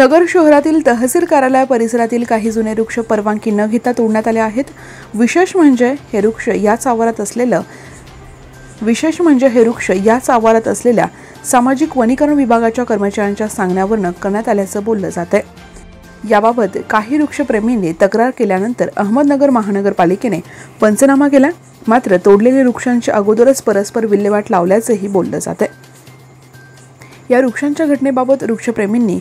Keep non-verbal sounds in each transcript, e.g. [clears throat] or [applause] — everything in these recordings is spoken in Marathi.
नगर शहरातील तहसील कार्यालय परिसरातील काही जुने वृक्ष परवानगी न घेता तोडण्यात आले आहेत. विशेष म्हणजे हे वृक्ष याच आवारात असलेलं विशेष म्हणजे हे वृक्ष याच आवारात असलेल्या सामाजिक वनीकरण विभागाच्या कर्मचाऱ्यांच्या सांगण्यावरनं करण्यात आल्याचं बोललं जात आहे. याबाबत काही वृक्षप्रेमींनी तक्रार केल्यानंतर अहमदनगर महानगरपालिकेने पंचनामा केला. मात्र तोडलेल्या वृक्षांची अगोदरच परस्पर विल्हेवाट लावल्याचंही बोललं जात आहे. या वृक्षांच्या घटनेबाबत वृक्षप्रेमींनी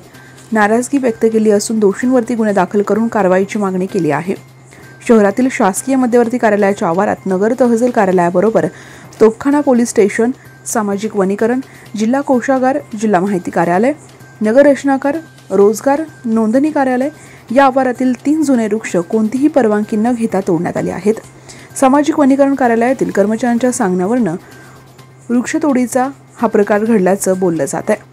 नाराजगी व्यक्त केली असून दोषींवरती गुन्हे दाखल करून कारवाईची मागणी केली आहे. शहरातील शासकीय मध्यवर्ती कार्यालयाच्या आवारात नगर तहसील कार्यालयाबरोबर तोपखाना पोलीस स्टेशन सामाजिक वनीकरण जिल्हा कोषागार जिल्हा माहिती कार्यालय नगर रचनाकार रोजगार नोंदणी कार्यालय या आवारातील तीन जुने वृक्ष कोणतीही परवानगी न घेता तोडण्यात आले आहेत. सामाजिक वनीकरण कार्यालयातील कर्मचाऱ्यांच्या सांगण्यावरनं वृक्षतोडीचा हा प्रकार घडल्याचं बोललं जात आहे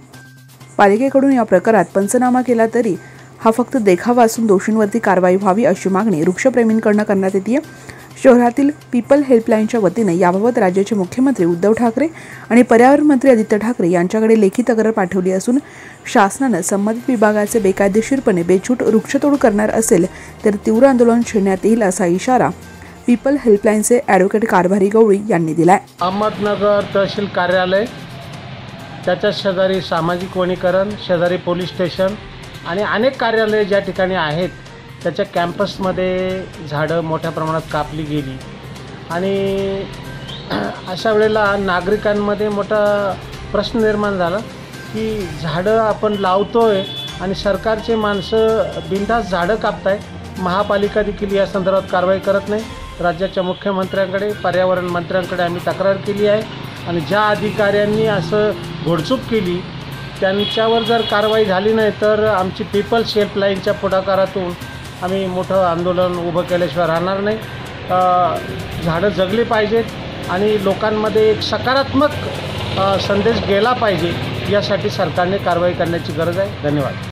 पालिकेकडून या प्रकारात पंचनामा केला तरी हा फक्त देखावा असून दोषींवरती कारवाई व्हावी अशी मागणी वृक्षप्रेमींकडनं करण्यात येते. शहरातील पीपल हेल्पलाईनच्या वतीने याबाबत राज्याचे मुख्यमंत्री उद्धव ठाकरे आणि पर्यावरण मंत्री आदित्य ठाकरे यांच्याकडे लेखी तक्रार पाठवली असून शासनानं संबंधित विभागाचे बेकायदेशीरपणे बेछूट वृक्षतोड करणार असेल तर तीव्र आंदोलन छेडण्यात येईल असा इशारा पीपल हेल्पलाईनचे ॲडव्होकेट कारभारी गवळी यांनी दिलाय. अहमदनगर तहसील कार्यालय त्याच्या शेजारी सामाजिक वनीकरण शेजारी पोलीस स्टेशन आणि अनेक कार्यालये ज्या ठिकाणी आहेत त्याच्या कॅम्पसमध्ये झाडं मोठ्या प्रमाणात कापली गेली. आणि [clears throat] अशा वेळेला नागरिकांमध्ये मोठा प्रश्न निर्माण झाला की झाडं आपण लावतो आहे आणि सरकारचे माणसं बिनधास्त झाडं कापत आहे महापालिका देखील या संदर्भात कारवाई करत नाही. राज्याच्या मुख्यमंत्र्यांकडे पर्यावरण मंत्र्यांकडे आम्ही तक्रार केली आहे. आणि ज्या अधिकाऱ्यांनी असं घोडचूक केली त्यांच्यावर जर कारवाई झाली नाही तर आमची पीपल्स हेल्पलाईनच्या पुढाकारातून आम्ही मोठं आंदोलन उभं केल्याशिवाय राहणार नाही. झाडं जगली पाहिजेत आणि लोकांमध्ये एक सकारात्मक संदेश गेला पाहिजे यासाठी सरकारने कारवाई करण्याची गरज आहे. धन्यवाद.